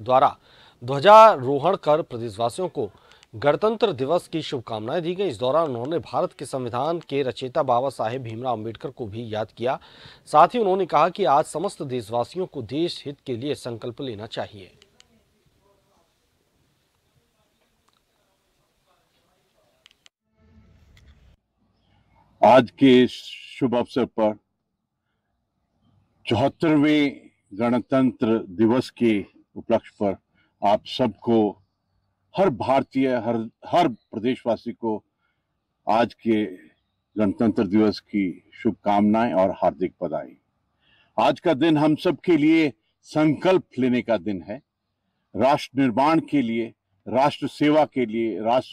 द्वारा ध्वजारोहण कर प्रदेशवासियों को गणतंत्र दिवस की शुभकामनाएँ दी गई। इस दौरान उन्होंने भारत के संविधान के रचयिता बाबा साहेब भीमराव अंबेडकर को भी याद किया। साथ ही उन्होंने कहा कि आज समस्त देशवासियों को देश हित के लिए संकल्प लेना चाहिए। आज के शुभ अवसर पर चौहत्तरवें गणतंत्र दिवस के उपलक्ष्य पर आप सबको, हर भारतीय, हर हर प्रदेशवासी को आज के गणतंत्र दिवस की शुभकामनाएँ और हार्दिक बधाई। आज का दिन हम सब के लिए संकल्प लेने का दिन है। राष्ट्र निर्माण के लिए, राष्ट्र सेवा के लिए, राष्ट्र